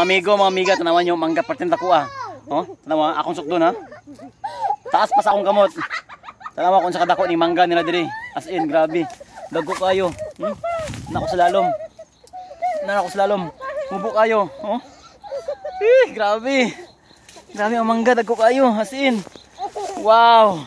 Amigo, mga amiga, tanawan nyo, mangga pertinta ko ah. Oh, tanawa, akong sukdon ha. Taas pa sa akong gamot. Tanawa kung sa kadako ni mangga nila diri. As in, grabe. Dago kayo. Hmm? Nako sa lalom. Nako sa lalom. Mubo kayo. Oh. Eh, grabe. Grabe ang mangga, dago kayo. As in. Wow.